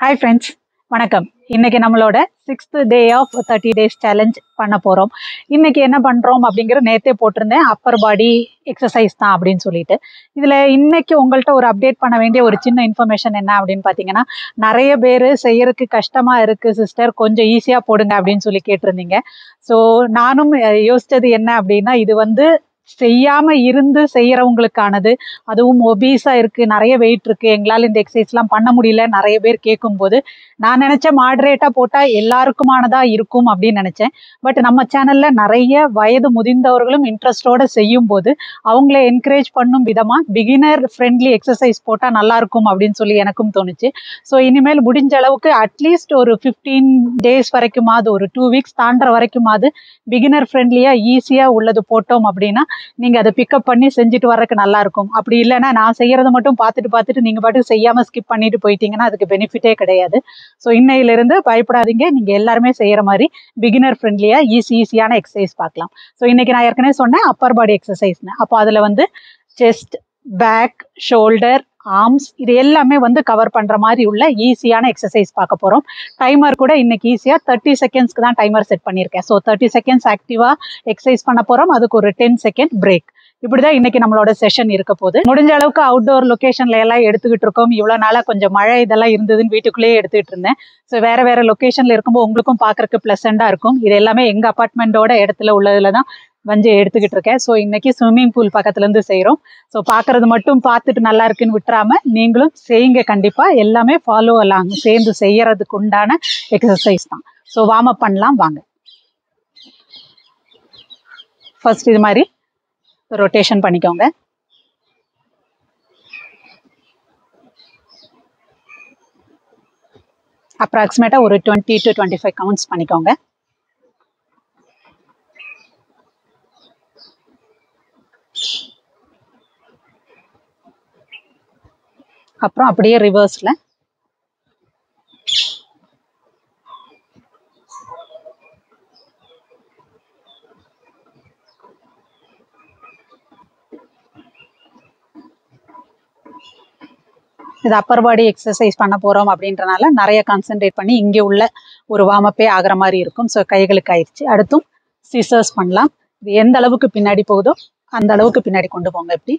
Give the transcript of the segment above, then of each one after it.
Hi friends வணக்கம். இன்னைக்கு நம்மளோட sixth day of thirty days challenge பண்ண போகிறோம் இன்னைக்கு என்ன பண்ணுறோம் அப்படிங்கிற நேற்றே போட்டிருந்தேன். அப்பர் பாடி எக்ஸசைஸ் தான் அப்படின்னு சொல்லிட்டு. இதில் இன்னைக்கு உங்கள்கிட்ட ஒரு அப்டேட் பண்ண வேண்டிய ஒரு சின்ன இன்ஃபர்மேஷன் என்ன அப்படின்னு பார்த்தீங்கன்னா நிறைய பேர் செய்யறதுக்கு கஷ்டமாக இருக்குது சிஸ்டர் கொஞ்சம் ஈஸியாக போடுங்க அப்படின்னு சொல்லி கேட்டிருந்தீங்க. ஸோ நானும் யோசித்தது என்ன அப்படின்னா இது வந்து செய்யாம இருந்து செய்யறவங்களுக்கானது. அதுவும் ஒபீஸா இருக்கு நிறைய வெயிட் இருக்கு. எங்களால் இந்த எக்ஸசைஸ்லாம் பண்ண முடியல. நிறைய பேர் கேட்கும்போது நான் நினைச்ச மாடரேட்டா போட்டா எல்லாருக்குமானதா இருக்கும் அப்படின்னு நினைச்சேன். பட் நம்ம சேனல்ல நிறைய வயது முதிர்ந்தவர்களும் இன்ட்ரெஸ்டோட செய்யும் போது அவங்கள என்கரேஜ் பண்ணும் விதமா பிகினர் ஃப்ரெண்ட்லி எக்ஸசைஸ் போட்டா நல்லா இருக்கும் அப்படின்னு சொல்லி எனக்கும் தோணுச்சு. ஸோ இனிமேல் முடிஞ்ச அளவுக்கு அட்லீஸ்ட் ஒரு ஃபிஃப்டீன் டேஸ் வரைக்குமாவது ஒரு டூ வீக்ஸ் தாண்டுற வரைக்குமாவது பிகினர் ஃப்ரெண்ட்லியா ஈஸியா உள்ளது போட்டோம் அப்படின்னா நீங்கள் அதை பிக்கப் பண்ணி செஞ்சுட்டு வர்றதுக்கு நல்லா இருக்கும். அப்படி இல்லைன்னா நான் செய்கிறத மட்டும் பார்த்துட்டு பார்த்துட்டு நீங்கள் பாட்டுக்கு செய்யாமல் ஸ்கிப் பண்ணிட்டு போயிட்டீங்கன்னா அதுக்கு பெனிஃபிட்டே கிடையாது. ஸோ இன்னையிலிருந்து பயப்படாதீங்க. நீங்கள் எல்லாருமே செய்கிற மாதிரி பிகினர் ஃப்ரெண்ட்லியாக ஈஸி ஈஸியான எக்ஸசைஸ் பார்க்கலாம். ஸோ இன்னைக்கு நான் ஏற்கனவே சொன்னேன் அப்பர் பாடி எக்ஸசைஸ்னு அப்போ அதில் வந்து செஸ்ட் பேக் ஷோல்டர் ஆர்ம்ஸ் இது எல்லாமே வந்து கவர் பண்ணுற மாதிரி உள்ள ஈஸியான எக்ஸசைஸ் பார்க்க போகிறோம் டைமர் கூட இன்னைக்கு ஈஸியாக தேர்ட்டி செகண்ட்ஸ்க்கு தான் டைமர் செட் பண்ணியிருக்கேன். ஸோ தேர்ட்டி செகண்ட்ஸ் ஆக்டிவா எக்ஸசைஸ் பண்ண போறோம். அதுக்கு ஒரு டென் செகண்ட் பிரேக் இப்படிதான் இன்னைக்கு நம்மளோட செஷன் இருக்க போகுது. முடிஞ்ச அளவுக்கு அவுட்டோர் லொக்கேஷன்ல எல்லாம் எடுத்துக்கிட்டு இருக்கோம். இவ்வளோ நாளாக கொஞ்சம் மழை இதெல்லாம் இருந்ததுன்னு வீட்டுக்குள்ளேயே எடுத்துக்கிட்டு இருந்தேன். ஸோ வேற வேற லொக்கேஷன்ல இருக்கும்போது உங்களுக்கும் பார்க்கறதுக்கு பிளசண்டா இருக்கும். இது எல்லாமே எங்க அபார்ட்மெண்டோட இடத்துல உள்ளதுல தான் வந்து எடுத்துக்கிட்டு இருக்கேன் ஸோ இன்னைக்கு ஸ்விம்மிங் பூல் பக்கத்துல இருந்து ஸோ பார்க்கறது மட்டும் பார்த்துட்டு நல்லா இருக்குன்னு விட்டுறாம நீங்களும் செய்யுங்க கண்டிப்பாக எல்லாமே ஃபாலோ அலாங் சேர்ந்து செய்யறதுக்கு உண்டான எக்ஸசைஸ் தான். ஸோ வார்ம் அப் பண்ணலாம். வாங்க. ஃபர்ஸ்ட் இது மாதிரி ரொட்டேஷன் பண்ணிக்கோங்க. அப்ராக்சிமேட்டாக ஒரு twenty to twenty five counts பண்ணிக்கோங்க. அப்புறம் அப்படியே ரிவர்ஸ்ல இது அப்பர் பாடி எக்ஸசைஸ் பண்ண போறோம் அப்படின்றனால நிறைய கான்சென்ட்ரேட் பண்ணி இங்கே உள்ள ஒரு வார்மப்பே ஆகிற மாதிரி இருக்கும். ஸோ கைகளுக்கு ஆயிடுச்சு. அடுத்தும் சிசர்ஸ் பண்ணலாம். இது எந்த அளவுக்கு பின்னாடி போகுதோ அந்த அளவுக்கு பின்னாடி கொண்டு போங்க இப்படி.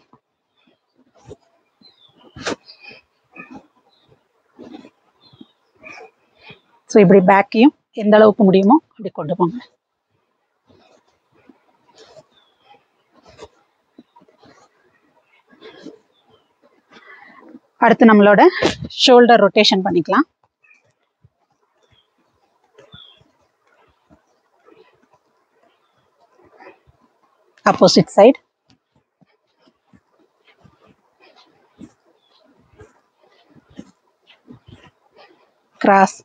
ஸோ இப்படி பேக்கையும் எந்த அளவுக்கு முடியுமோ அப்படி கொண்டு போங்க. அடுத்து நம்மளோட ஷோல்டர் ரொட்டேஷன் பண்ணிக்கலாம். Opposite side cross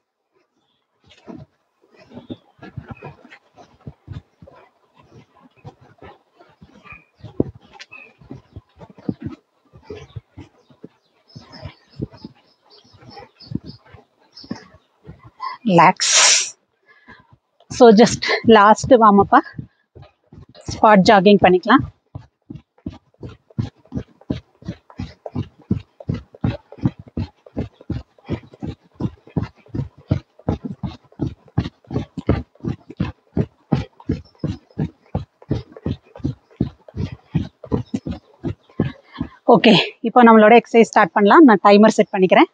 legs so just last வார்மப்பா spot jogging பண்ணிக்கலாம். ஓகே இப்போ நம்மளோட எக்ஸசைஸ் ஸ்டார்ட் பண்ணலாம். நான் டைமர் செட் பண்ணிக்கிறேன்.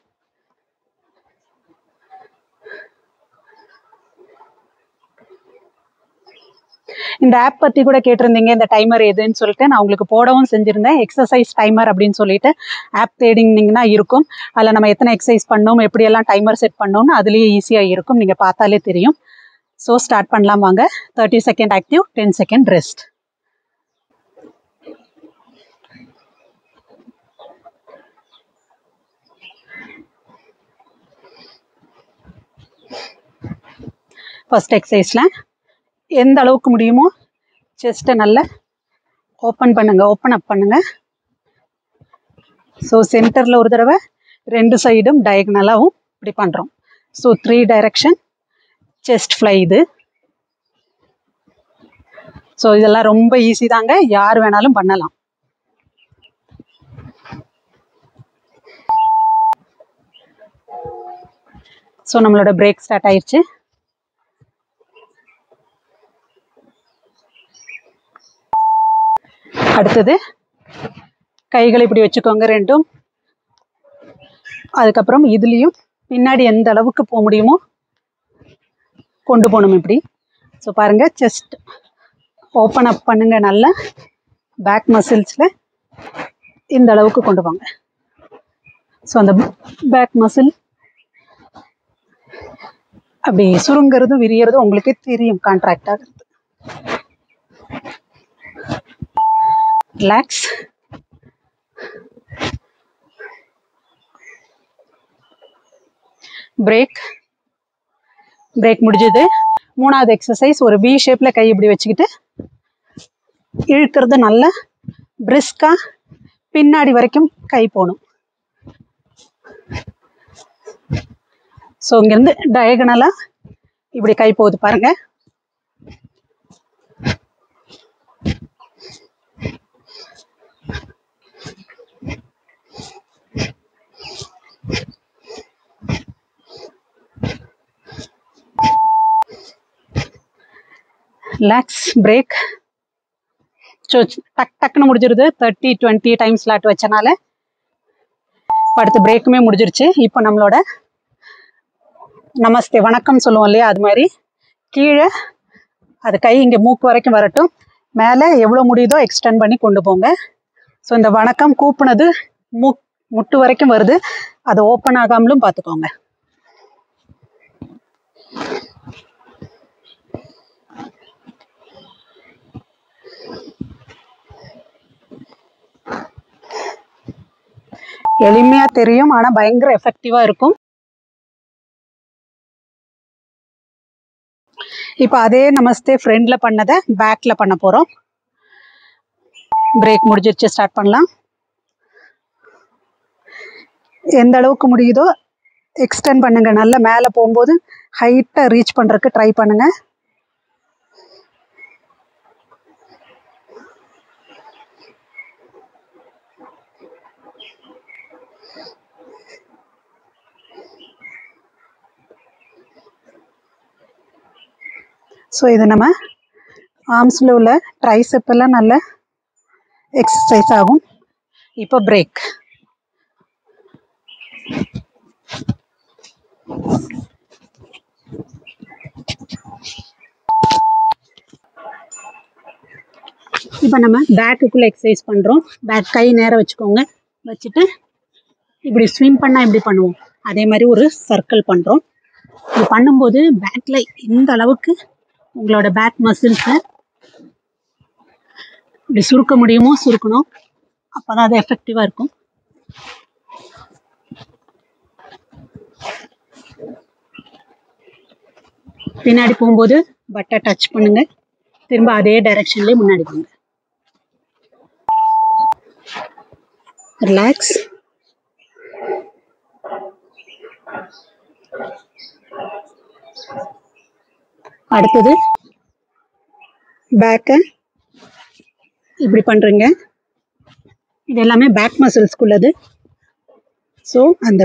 இந்த ஆப் பற்றி கூட கேட்டிருந்தீங்க இந்த டைமர் எதுன்னு சொல்லிட்டு நான் உங்களுக்கு போடவும் செஞ்சுருந்தேன். எக்ஸசைஸ் டைமர் அப்படின்னு சொல்லிட்டு ஆப் தேடினீங்கன்னா இருக்கும். அதில் நம்ம எத்தனை எக்ஸசைஸ் பண்ணோம் எப்படியெல்லாம் டைமர் செட் பண்ணோம்னு அதுலேயே ஈஸியாக இருக்கும். நீங்கள் பார்த்தாலே தெரியும். ஸோ ஸ்டார்ட் பண்ணலாம் வாங்க. Thirty second active ten second rest first எக்ஸசைஸில் எந்த அளவுக்கு முடியுமோ செஸ்ட்டை நல்லா ஓப்பன் பண்ணுங்கள் ஓப்பன் அப் பண்ணுங்கள் ஸோ சென்டரில் ஒரு தடவை ரெண்டு சைடும் டயக்னலாகவும் இப்படி பண்ணுறோம் so three direction chest fly இது. ஸோ இதெல்லாம் ரொம்ப ஈஸி தாங்க. யார் வேணாலும் பண்ணலாம். ஸோ நம்மளோட பிரேக் ஸ்டார்ட் ஆயிடுச்சு அடுத்தது கைகளை இப்படி வச்சுக்கோங்க ரெண்டும். அதுக்கப்புறம் இதுலேயும் பின்னாடி எந்த அளவுக்கு போக முடியுமோ கொண்டு போகணும் இப்படி. ஸோ பாருங்க செஸ்ட் ஓப்பன் அப் பண்ணுங்க நல்லா. பேக் மசில்ஸில் இந்த அளவுக்கு கொண்டு வாங்க. ஸோ அந்த பேக் மசில் அப்படி சுருங்கிறதும் விரியறதும் உங்களுக்கே தெரியும் கான்ட்ராக்ட் ஆகிறது. ரிலாக்ஸ் பிரேக் பிரேக் முடிஞ்சது. மூணாவது எக்ஸசைஸ் ஒரு வி ஷேப்பில் கை இப்படி வச்சுக்கிட்டு இழுக்கிறது நல்ல பிரிஸ்காக பின்னாடி வரைக்கும் கை போகணும். ஸோ இங்கேருந்து டயகனலாக இப்படி கை போகுது பாருங்க. ரிலாக்ஸ் பிரேக் ஸோ டக் டக்குன்னு முடிஞ்சிருது. தேர்ட்டி டுவெண்ட்டி டைம் ஸ்லாட் வச்சனால இப்ப அடுத்து பிரேக்குமே முடிஞ்சிருச்சு. இப்போ நம்மளோட நமஸ்தே வணக்கம் சொல்லுவோம் இல்லையா? அது மாதிரி கீழே அது கை இங்கே மூக்கு வரைக்கும் வரட்டும். மேலே எவ்வளோ முடியுதோ எக்ஸ்டெண்ட் பண்ணி கொண்டு போங்க. ஸோ இந்த வணக்கம் கூப்பினது மூக் முட்டு வரைக்கும் வருது. அது ஓப்பன் ஆகாமலும் பார்த்துக்கோங்க. எளிமையா தெரியும் ஆனா பயங்கர எஃபெக்டிவா இருக்கும். இப்போ அதே நமஸ்தே ஃப்ரெண்ட்ல பண்ணதை பேக்ல பண்ண போறோம். பிரேக் முடிஞ்சிருச்சு ஸ்டார்ட் பண்ணலாம். எந்த அளவுக்கு முடியுதோ எக்ஸ்டெண்ட் பண்ணுங்கள் நல்லா மேலே போகும்போது ஹைட்டை ரீச் பண்ணுறதுக்கு ட்ரை பண்ணுங்கள் ஸோ இது நம்ம ஆர்ம்ஸில் உள்ள ட்ரைசெப்பெல்லாம் நல்ல எக்ஸசைஸ் ஆகும். இப்போ பிரேக் இப்போ நம்ம பேக்குக்குள்ளே எக்ஸசைஸ் பண்ணுறோம் பேக் கை நேரம் வச்சுக்கோங்க. வச்சுட்டு இப்படி ஸ்விம் பண்ணால் எப்படி பண்ணுவோம்? அதே மாதிரி ஒரு சர்க்கிள் பண்ணுறோம் இது பண்ணும்போது பேக்கில் எந்த அளவுக்கு உங்களோட பேக் மசில்ஸை இப்படி சுருக்க முடியுமோ சுருக்கணும். அப்போ தான் அது எஃபெக்டிவாக இருக்கும். பின்னாடி போகும்போது பட்டை டச் பண்ணுங்க. திரும்ப அதே டைரக்ஷன்லேயே முன்னாடி போங்க. ரிலாக்ஸ் அடுத்தது பேக்கை இப்படி பண்ணுறீங்க இது எல்லாமே பேக் மசில்ஸ்க்குள்ளது ஸோ அந்த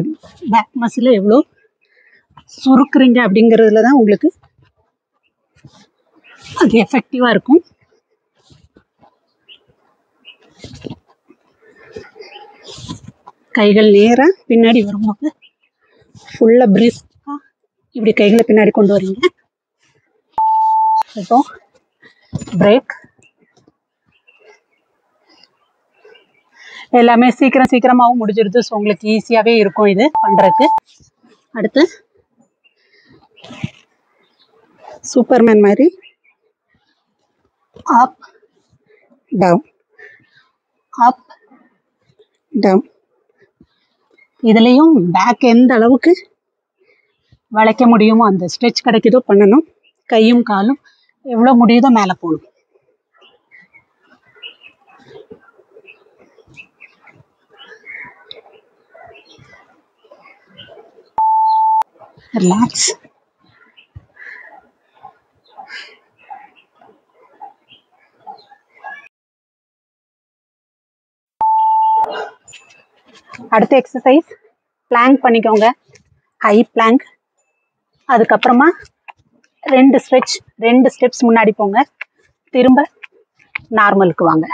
பேக் மசிலை எவ்வளோ சுருக்குறீங்க அப்படிங்கிறதுல தான் உங்களுக்கு அது எஃபெக்டிவாக இருக்கும். கைகள் நேராக பின்னாடி வரும்போது ஃபுல்லாக பிரிஸ்காக இப்படி கைகளை பின்னாடி கொண்டு வரீங்க. இப்போ பிரேக் எல்லாமே சீக்கிரம் சீக்கிரமாகவும் முடிஞ்சிருது. ஸோ உங்களுக்கு ஈஸியாகவே இருக்கும் இது பண்ணுறதுக்கு அடுத்து சூப்பர்மேன் மாதிரி? அப் டவுன் அப் டவுன் இதுலேயும் பேக் எந்த அளவுக்கு வளைக்க முடியுமோ அந்த ஸ்ட்ரெச் கிடைக்குதோ பண்ணணும். கையும் காலும் எவ்வளோ முடியுதோ மேலே போகணும். ரிலாக்ஸ் அடுத்த எக்ஸசைஸ் பிளாங்க் பண்ணிக்கோங்க. ஹை பிளாங்க் அதுக்கப்புறமா ரெண்டு ஸ்ட்ரெச் ரெண்டு ஸ்டெப்ஸ் முன்னாடி போங்க. திரும்ப நார்மலுக்கு வாங்க.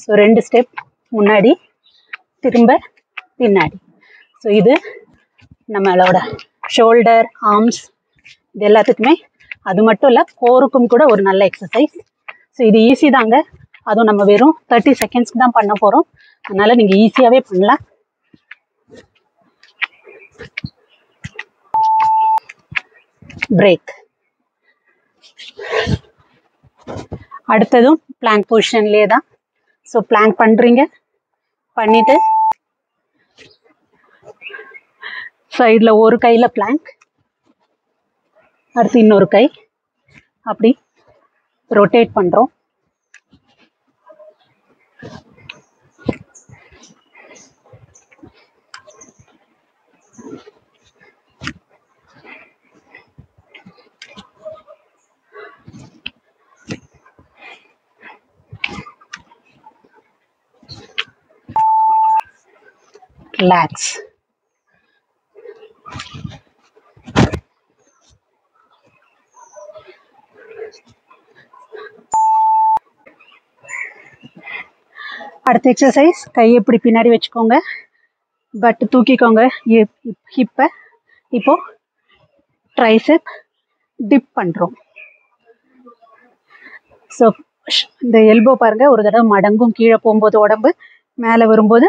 ஸோ ரெண்டு ஸ்டெப் முன்னாடி திரும்ப பின்னாடி. ஸோ இது நம்மளோட ஷோல்டர் ஆர்ம்ஸ் இது எல்லாத்துக்குமே அது மட்டும் இல்லை கோருக்கும் கூட ஒரு நல்ல எக்ஸசைஸ் ஸோ இது ஈஸி தாங்க. அதுவும் நம்ம வெறும் தேர்ட்டி செகண்ட்ஸ்க்கு தான் பண்ண போகிறோம் அதனால் நீங்கள் ஈஸியாகவே பண்ணலாம். பிரேக் அடுத்ததும் பிளாங்க் பொசிஷன்லேயே தான். ஸோ பிளாங்க் பண்ணுறீங்க பண்ணிட்டு சைடில் ஒரு கையில் பிளாங்க் அடுத்து இன்னொரு கை. அப்படி ரொட்டேட் பண்ணுறோம் lakhs. அடுத்த எக்ஸசைஸ் கையை இப்படி பின்னாடி வச்சுக்கோங்க. பட் தூக்கிக்கோங்க. ஹிப்பை இப்போ ட்ரைசெப் டிப் பண்ணுறோம் ஸோ இந்த எல்போ பாருங்க. ஒரு தடவை மடங்கும் கீழே போகும்போது உடம்பு மேலே வரும்போது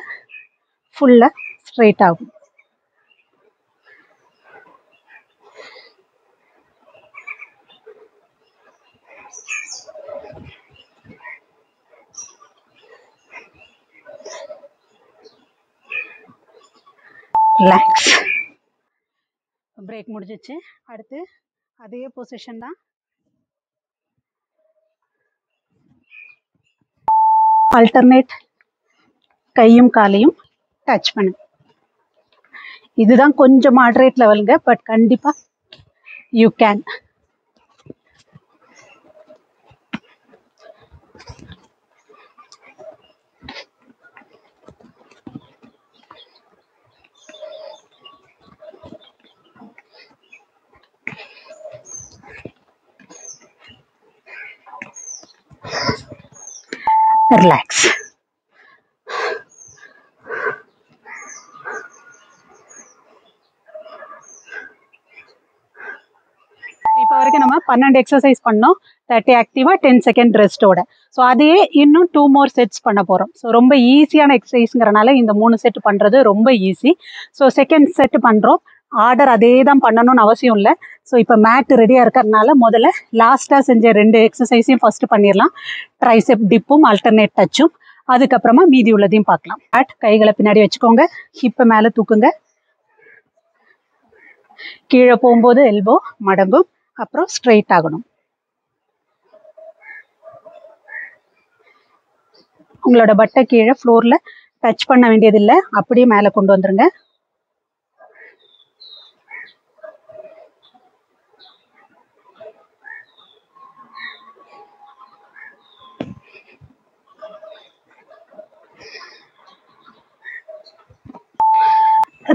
ஃபுல்லாக ஸ்ட்ரெயிட் ஆகும். ரிலாக்ஸ் பிரேக் முடிஞ்சிச்சு. அடுத்து அதே பொசிஷன் தான். ஆல்டர்னேட் கையும் காலையும் டச் பண்ணு. இதுதான் கொஞ்சம் மாடரேட் லெவலுங்க பட் கண்டிப்பா யூ கேன் ரிலாக்ஸ் இப்போ வரைக்கும் நம்ம பன்னெண்டு எக்ஸசைஸ் பண்ணோம். தேர்ட்டி ஆக்டிவாக டென் செகண்ட் ரெஸ்ட்டோட ஸோ அதையே இன்னும் டூ மோர் செட்ஸ் பண்ண போகிறோம் ஸோ ரொம்ப ஈஸியான எக்ஸசைஸ்ங்கிறனால இந்த மூணு செட் பண்ணுறது ரொம்ப ஈஸி ஸோ செகண்ட் செட் பண்ணுறோம் ஆர்டர் அதே தான் பண்ணணும்னு அவசியம் இல்லை. ஸோ இப்போ மேட் ரெடியாக இருக்கிறதுனால முதல்ல லாஸ்ட்டாக செஞ்ச ரெண்டு எக்ஸசைஸையும் ஃபஸ்ட்டு பண்ணிடலாம். ட்ரைசெப் டிப்பும் ஆல்டர்னேட் டச்சும் அதுக்கப்புறமா மீதி உள்ளதையும் பார்க்கலாம். மேட் கைகளை பின்னாடி வச்சுக்கோங்க. ஹிப்பை மேலே தூக்குங்க. கீழே போகும்போது எல்போ மடங்கும் அப்புறம் ஸ்ட்ரெயிட் ஆகணும். உங்களோட பட்டை கீழே ஃப்ளோரில் டச் பண்ண வேண்டியதில்லை. அப்படியே மேலே கொண்டு வந்துருங்க.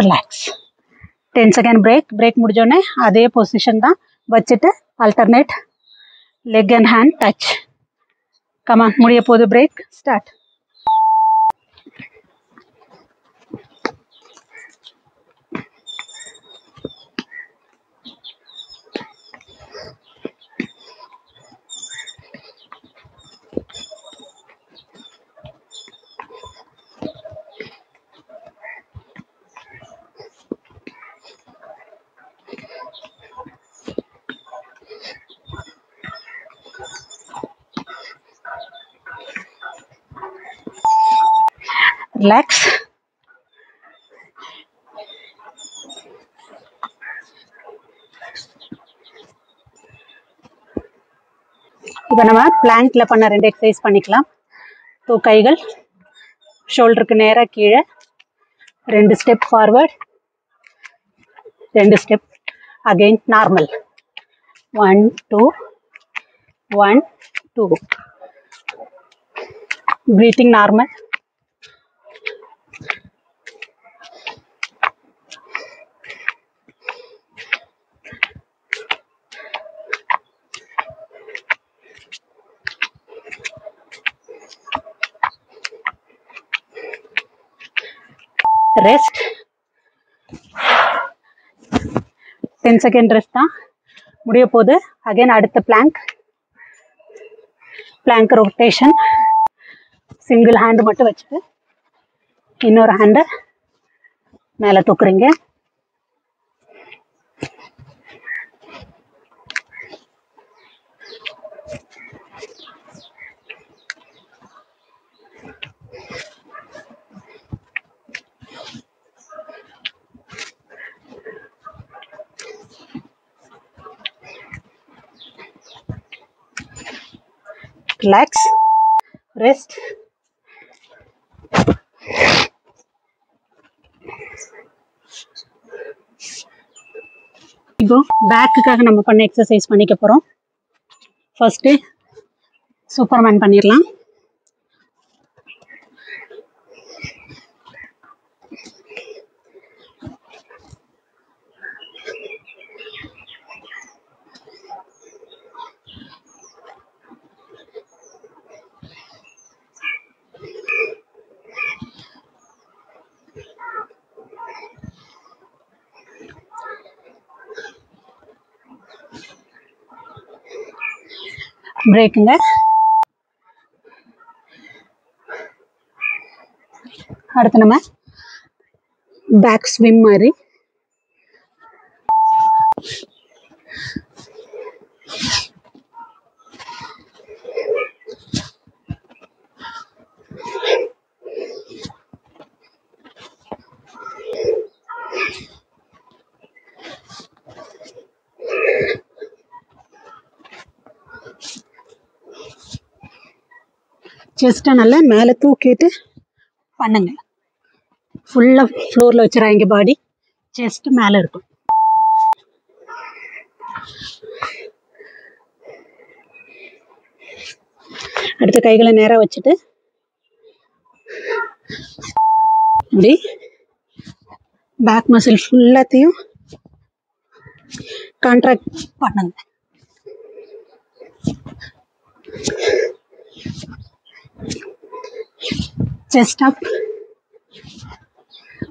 Relax ten second break break முடிஞ்சோடனே அதே பொசிஷன் தான் வச்சுட்டு alternate leg and hand touch come on முடிய போது பிரேக் ஸ்டார்ட் ரிலாக்ஸ் இப்போ நம்ம பிளாங்க்ல பண்ண ரெண்டு எக்ஸசைஸ் பண்ணிக்கலாம். டூ கைகள் ஷோல்டருக்கு நேராக கீழே ரெண்டு ஸ்டெப் ஃபார்வர்ட் ரெண்டு step again normal one two one two breathing normal. Rest ten second rest தான். முடிய போகுது. அகைன் அடுத்த plank plank rotation single hand மட்டும் வச்சுட்டு இன்னொரு ஹேண்டை மேலே தூக்குறீங்க. ரிலாக்ஸ் ரெஸ்ட் இப்போ பேக்குக்காக நம்ம பண்ண எக்ஸசைஸ் பண்ணிக்க போகிறோம் சூப்பர் சூப்பர்மேன் பண்ணிடலாம் பிரேக்குங்க அடுத்து நம்ம பேக் ஸ்விம் மாதிரி செஸ்ட்டை நல்லா மேலே தூக்கிட்டு பண்ணுங்க. ஃபுல்லாக ஃப்ளோரில் வச்சுறாங்க பாடி செஸ்ட் மேலே இருக்கும் அடுத்து கைகளை நேராக வச்சுட்டு இப்படி பேக் மசில் ஃபுல்லாத்தையும் கான்ட்ராக்ட் பண்ணுங்க. செஸ்ட் அப்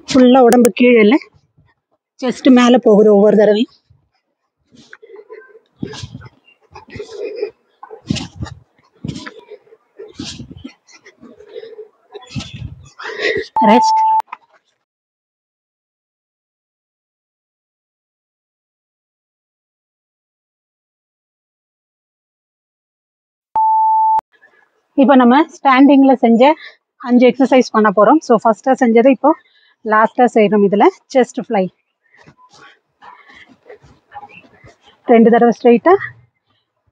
ஃபுல்லாக உடம்பு கீழே இல்லை. செஸ்ட் மேலே போகுது ஒவ்வொரு தடவையும். ரெஸ்ட் இப்போ நம்ம ஸ்டாண்டிங்கில் செஞ்ச அஞ்சு எக்ஸசைஸ் பண்ண போகிறோம் ஸோ ஃபஸ்ட்டாக செஞ்சது இப்போ லாஸ்ட்டாக செய்யணும் இதில். செஸ்ட் ஃப்ளை ரெண்டு தடவை ஸ்ட்ரைட்டாக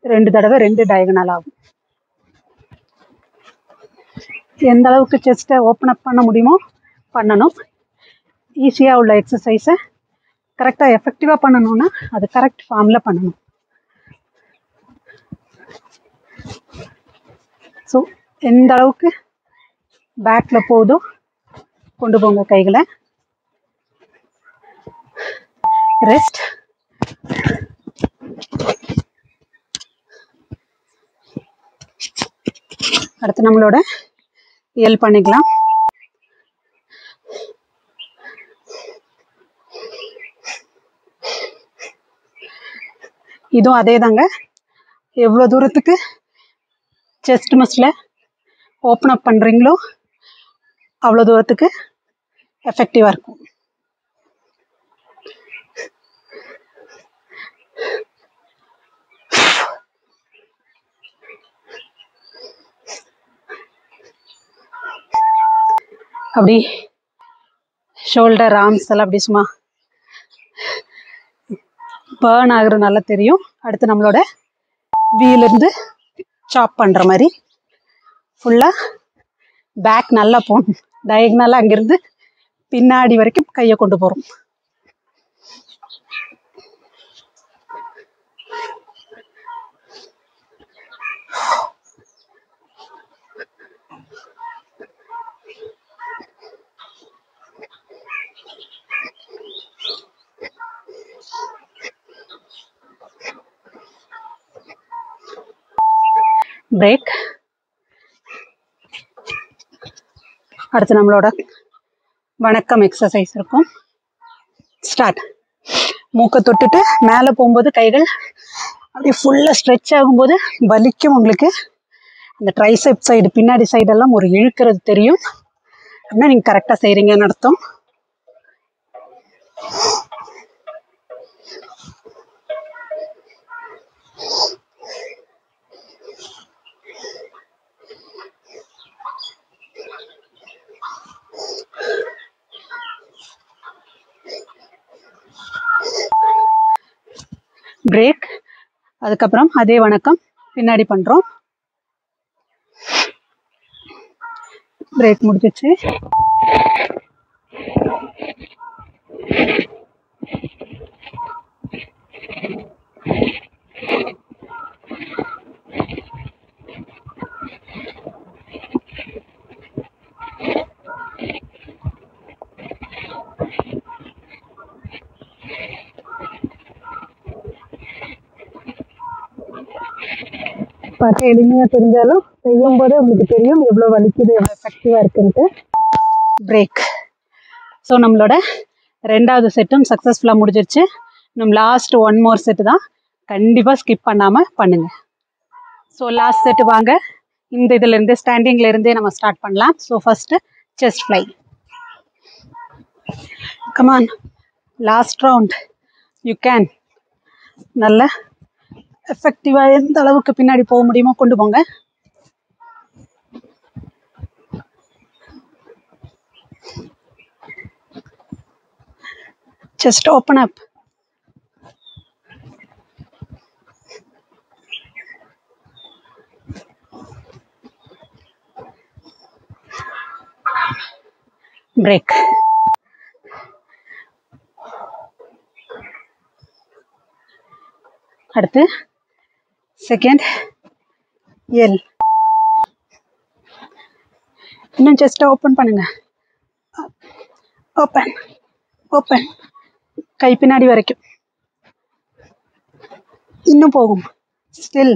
ரெண்டு தடவை ரெண்டு டயகனல் ஆகும். எந்த அளவுக்கு செஸ்ட்டை ஓப்பன் அப் பண்ண முடியுமோ பண்ணணும். ஈஸியாக உள்ள எக்ஸசைஸை கரெக்டாக எஃபெக்டிவாக பண்ணணும்னா அது கரெக்ட் ஃபார்மில் பண்ணணும். ஸோ எந்த அளவுக்கு பேக்கில் போதும். கொண்டு போங்க கைகளை. ரெஸ்ட் அடுத்து நம்மளோட எல் பண்ணிக்கலாம். இதுவும் அதே தாங்க எவ்வளோ தூரத்துக்கு செஸ்ட் மஸ்டில் ஓப்பன் அப் பண்ணுறீங்களோ அவ்வளோ தூரத்துக்கு எஃபெக்டிவாக இருக்கும். அப்படி ஷோல்டர் ஆர்ம்ஸ் எல்லாம் அப்படி சும்மா பேர்ன் ஆகுறது நல்லா தெரியும். அடுத்து நம்மளோட வீலிருந்து சாப் பண்ணுற மாதிரி ஃபுல்லாக பேக் நல்லா போகணும் டயக்னலாக அங்கேருந்து பின்னாடி வரைக்கும் கையை கொண்டு போகிறோம் பிரேக் அடுத்து நம்மளோட வணக்கம் எக்ஸசைஸ் இருக்கும். ஸ்டார்ட் மூக்கை தொட்டுட்டு மேலே போகும்போது கைகள் அப்படியே ஃபுல்லாக ஸ்ட்ரெச் ஆகும்போது வலிக்கும் உங்களுக்கு. அந்த ட்ரைசெப் சைடு பின்னாடி சைடெல்லாம் ஒரு இழுக்கிறது தெரியும். அப்படின்னா நீங்கள் கரெக்டாக செய்கிறீங்கன்னு அர்த்தம். பிரேக் அதுக்கப்புறம் அதே வணக்கம். பின்னாடி பண்ணுறோம் பிரேக் முடிஞ்சிச்சு. பார்க்க எளிமையாக தெரிஞ்சாலும் செய்யும் போதே உங்களுக்கு தெரியும் எவ்வளோ வலிக்குது எவ்வளோ எஃபெக்டிவாக இருக்குன்ட்டு. பிரேக் ஸோ நம்மளோட ரெண்டாவது செட்டும் சக்ஸஸ்ஃபுல்லாக முடிஞ்சிருச்சு. நம்ம லாஸ்ட் ஒன் மோர் செட்டு தான் கண்டிப்பாக ஸ்கிப் பண்ணாமல் பண்ணுங்கள் ஸோ லாஸ்ட் செட்டு வாங்க. இந்த இதுலேருந்து ஸ்டாண்டிங்லேருந்தே நம்ம ஸ்டார்ட் பண்ணலாம். So first chest fly come on last round you can நல்ல எஃபெக்டிவாக எந்த அளவுக்கு பின்னாடி போக முடியுமோ கொண்டு போங்க. Just open up break. அடுத்து செகண்ட் எல் இன்னும் ஜஸ்ட் ஓப்பன் பண்ணுங்க. ஓப்பன் ஓப்பன் கை பின்னாடி வரைக்கும். இன்னும் போகும். ஸ்டில்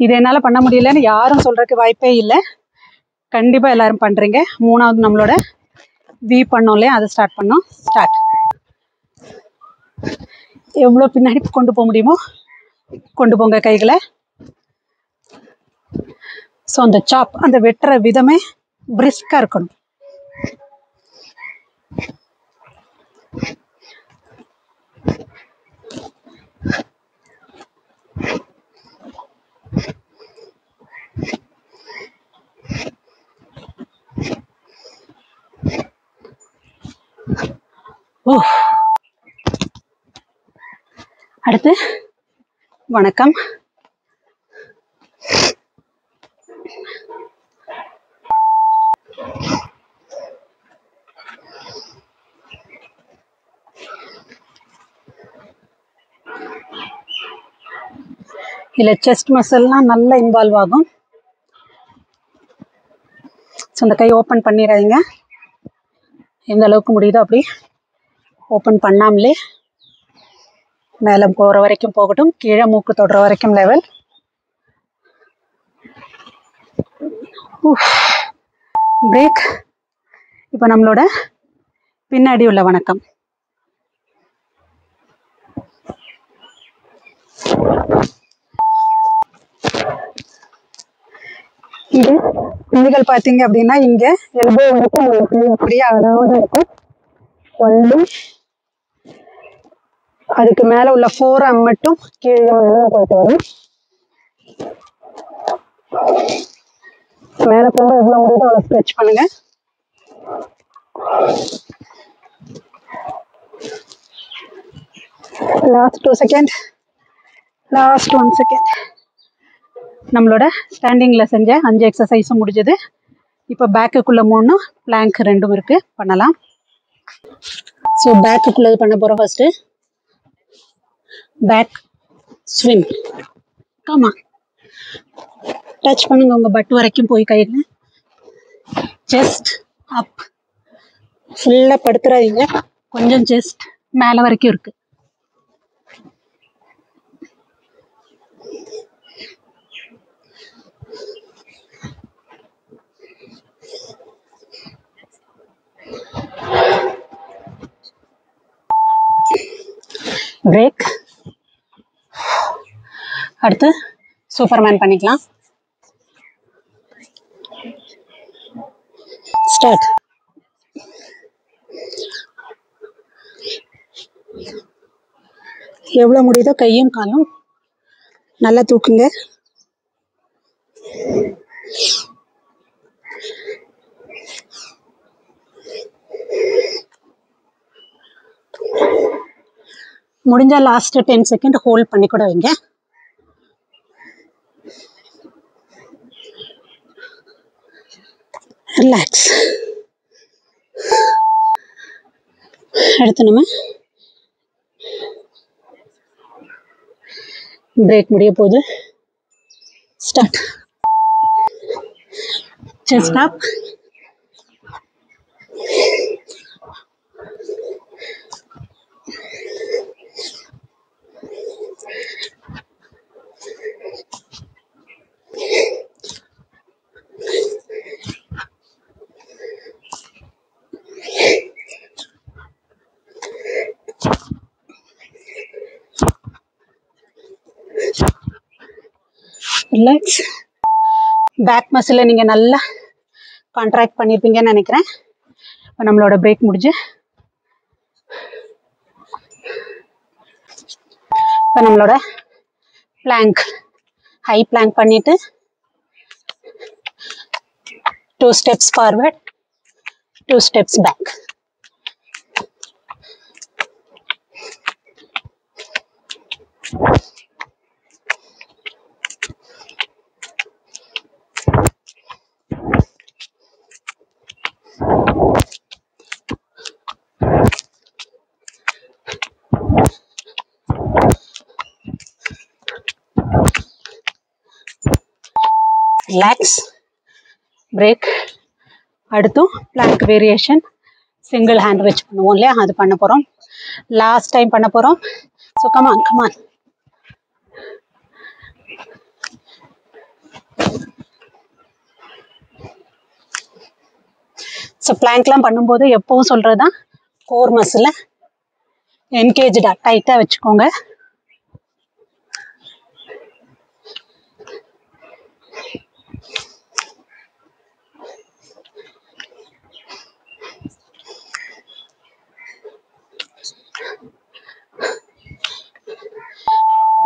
இது என்னால் பண்ண முடியலன்னு யாரும் சொல்றதுக்கு வாய்ப்பே இல்லை. கண்டிப்பாக எல்லாரும் பண்ணுறீங்க மூணாவது நம்மளோட வி பண்ணோம் இல்லையா? அதை ஸ்டார்ட் பண்ணோம். ஸ்டார்ட் எவ்வளோ பின்னாடி கொண்டு போக முடியுமோ கொண்டு போங்க கைகளை. ஸோ அந்த சாப் அந்த வெட்டுற விதமே பிரிஸ்காக இருக்கணும். ஓ அடுத்து வணக்கம். இதில் செஸ்ட் மசில்லாம் நல்லா இன்வால்வ் ஆகும். ஸோ அந்த கை ஓப்பன் பண்ணிடாதீங்க. எந்த அளவுக்கு முடியுதோ அப்படி. ஓப்பன் பண்ணாமலே மேலே போகிற வரைக்கும் போகட்டும். கீழே மூக்கு தொடுற வரைக்கும் லெவல் பிரேக் இப்போ நம்மளோட பின்னாடி உள்ள வணக்கம். இது குழிகள் பார்த்தீங்க அப்படின்னா இங்க எல்போ வரைக்கும் உங்களுக்கு அப்படியே அழகாக இருக்கும். ஒன்லி அதுக்கு மேல உள்ள ஃபோர் ஆம் மட்டும் கீழே போயிட்டு வரும். மேல போக எவ்வளவு முடியுதோ அவ்வளவு ஸ்ட்ரெச் பண்ணுங்க. Last two second last one second நம்மளோட ஸ்டாண்டிங்கில் செஞ்ச அஞ்சு எக்ஸசைஸும் முடிஞ்சது. இப்போ பேக்குக்குள்ளே மூணு பிளாங்க் ரெண்டும் இருக்குது பண்ணலாம். ஸோ பேக்குக்குள்ளது பண்ண போகிறோம் ஃபஸ்ட்டு பேக் ஸ்விம் காமா டச் பண்ணுங்க உங்கள் பட் வரைக்கும் போய் கையில். செஸ்ட் அப் ஃபுல்லாக படுத்துறாதீங்க. கொஞ்சம் செஸ்ட் மேலே வரைக்கும் இருக்கு. பிரேக் அடுத்து சூப்பர்மேன் பண்ணிக்கலாம். ஸ்டார்ட். எவ்வளோ முடியுதோ கையும் காலும் நல்லா தூக்குங்க. முடிஞ்சா லாஸ்ட் டென் செகண்ட் ஹோல்ட் பண்ணி கூட வைங்க. ரிலாக்ஸ் அடுத்து நம்ம பிரேக் முடிய போகுது. Start chest up relax back மசிலை நீங்கள் நல்லா கான்ட்ராக்ட் பண்ணியிருப்பீங்கன்னு நினைக்கிறேன். இப்போ நம்மளோட பிரேக் முடிஞ்சு. இப்போ நம்மளோட பிளாங்க் ஹை பிளாங்க் பண்ணிட்டு two steps forward two steps back relax break அடுத்தும் பிளாங்க் வேரியேஷன் சிங்கிள் ஹேண்ட் வச்சு பண்ணுவோம் இல்லையா? அது பண்ண போகிறோம் லாஸ்ட் டைம் பண்ண போகிறோம் so come on come on so பிளாங்க்லாம் பண்ணும்போது எப்பவும் சொல்கிறது தான் கோர் மசில் என்கேஜ்டா டைட்டாக வச்சுக்கோங்க.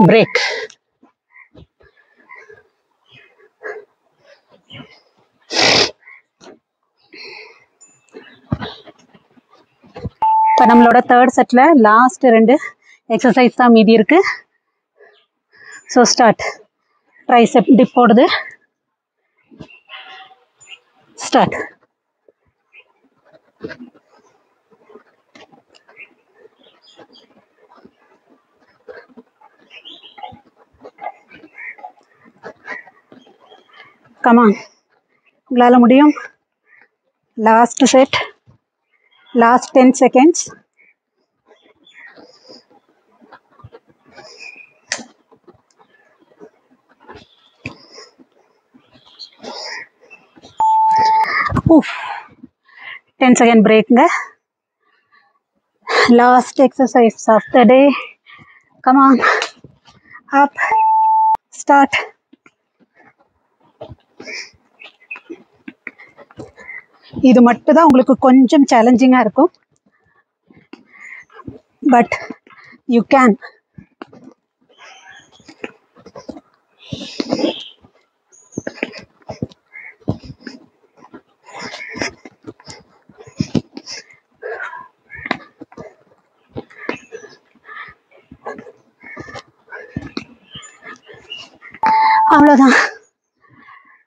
பிரேக் இப்போ நம்மளோட தேர்ட் செட்டில் லாஸ்ட் ரெண்டு எக்ஸசைஸ் தான் மீதி இருக்கு. ஸோ ஸ்டார்ட் ட்ரைசெப் டிப் போடுது. ஸ்டார்ட் கமான் உங்களால் முடியும்? Last set last ten seconds ten second பிரேக்குங்க last exercise of the day come on up start இது மட்டும் தான் உங்களுக்கு கொஞ்சம் சேலஞ்சிங்காக இருக்கும். பட் யூ கேன் அவ்வளோதான்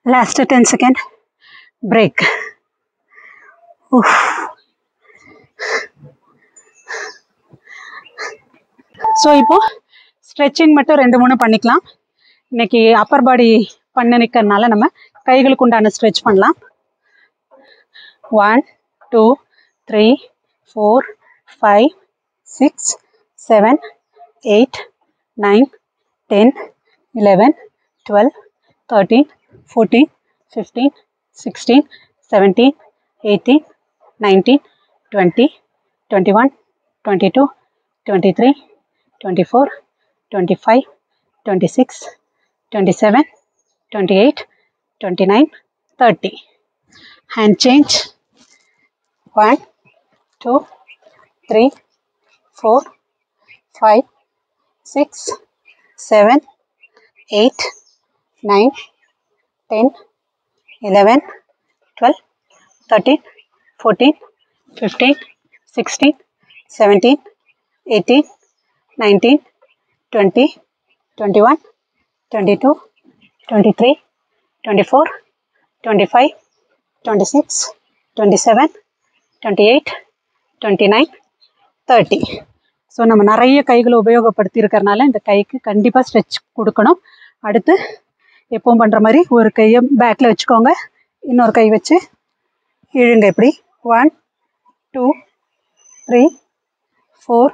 last ten second break so இப்போது ஸ்ட்ரெச்சிங் மட்டும் ரெண்டு மூணு பண்ணிக்கலாம். இன்னைக்கு அப்பர் பாடி பண்ண நிற்கிறதுனால நம்ம கைகளுக்கு உண்டான ஸ்ட்ரெச் பண்ணலாம். One two three four five six seven eight nine ten eleven twelve thirteen fourteen fifteen sixteen seventeen eighteen nineteen twenty twenty one twenty two twenty three 24, 25, 26, 27, 28, 29, 30. Hand change 1, 2, 3, 4, 5, 6, 7, 8, 9, 10, 11, 12, 13, 14, 15, 16, 17, 18, nineteen, twenty, twenty-one, twenty-two, twenty-three, twenty-four, twenty-five, thirty. So நம்ம நிறைய கைகளை உபயோகப்படுத்தியிருக்கறனால இந்த கைக்கு கண்டிப்பாக stretch கொடுக்கணும். அடுத்து எப்பவும் பண்ணுற மாதிரி ஒரு கையை பேக்கில் வச்சுக்கோங்க. இன்னொரு கை வச்சு இழுங்க இப்படி. One two three four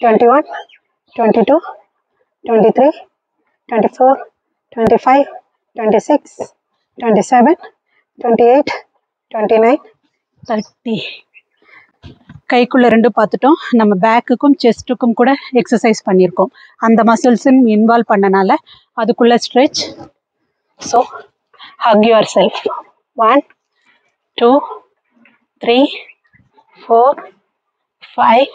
twenty one twenty two twenty three twenty four twenty five twenty six twenty seven twenty eight twenty nine thirty கைக்குள்ளே ரெண்டும் பார்த்துட்டோம். நம்ம பேக்குக்கும் செஸ்ட்டுக்கும் கூட எக்ஸசைஸ் பண்ணியிருக்கோம். அந்த மசில்ஸும் இன்வால்வ் பண்ணனால அதுக்குள்ளே stretch so hug yourself one two three four five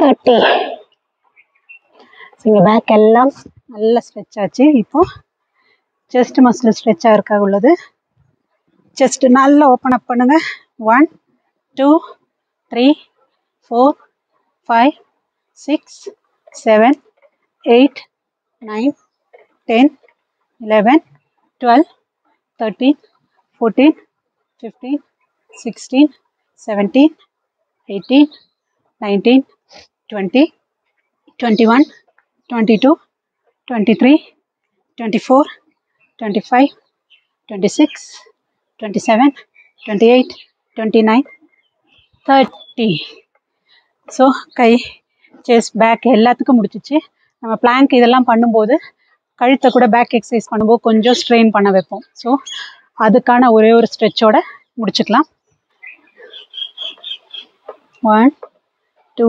thirty so back எல்லாம் நல்லா ஸ்ட்ரெச் ஆச்சு. இப்போது செஸ்ட் மசில் ஸ்ட்ரெச் ஆகிருக்காக உள்ளது. செஸ்ட் நல்லா ஓப்பன் அப் பண்ணுங்கள் one two three four five six seven eight nine ten eleven twelve thirteen fourteen fifteen sixteen seventeen eighteen nineteen twenty twenty one twenty two twenty three twenty four twenty five twenty six twenty seven twenty eight twenty nine thirty so கை chest back எல்லாத்துக்கும் முடிச்சிச்சு. நம்ம blank இதெல்லாம் பண்ணும்போது கழுத்தை கூட back exercise பண்ணும்போது கொஞ்சம் strain பண்ண வைப்போம். ஸோ அதுக்கான ஒரே ஒரு ஸ்ட்ரெச்சோட முடிச்சுக்கலாம். One two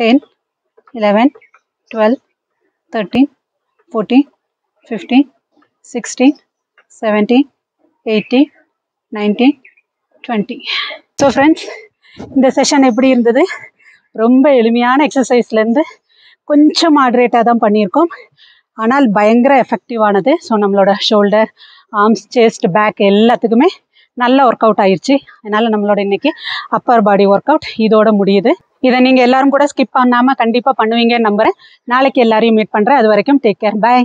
Ten eleven twelve thirteen, fourteen, fifteen, sixteen seventeen, eighteen, nineteen, twenty so friends இந்த செஷன் எப்படி இருந்தது? ரொம்ப எளிமையான எக்ஸசைஸ்லேருந்து கொஞ்சம் மாட்ரேட்டாக தான் பண்ணியிருக்கோம். ஆனால் பயங்கர எஃபெக்டிவானது ஸோ நம்மளோட ஷோல்டர் ஆர்ம்ஸ் செஸ்ட் பேக் எல்லாத்துக்குமே நல்ல ஒர்க் அவுட் ஆயிடுச்சு அதனால் நம்மளோட இன்னைக்கு அப்பர் பாடி ஒர்க் அவுட் இதோட முடியுது. இதை நீங்கள் எல்லாரும் கூட ஸ்கிப் பண்ணாமல் கண்டிப்பாக பண்ணுவீங்கன்னு நம்புகிறேன் நாளைக்கு எல்லாரையும் மீட் பண்ணுறேன் அது வரைக்கும் டேக் கேர் பை